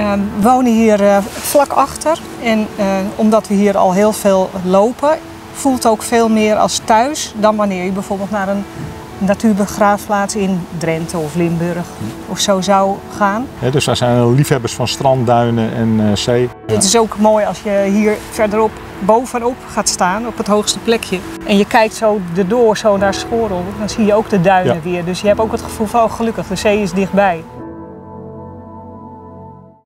Ehm, we wonen hier eh, vlak achter en eh, omdat we hier al heel veel lopen, voelt het ook veel meer als thuis dan wanneer je bijvoorbeeld naar een natuurbegraafplaats in Drenthe of Limburg of zo zou gaan. Ja, dus wij zijn liefhebbers van strandduinen en eh, zee. Het is ook mooi als je hier verderop bovenop gaat staan, op het hoogste plekje. En je kijkt zo erdoor, zo naar Schorel, dan zie je ook de duinen weer. Dus je hebt ook het gevoel van, oh gelukkig, de zee is dichtbij.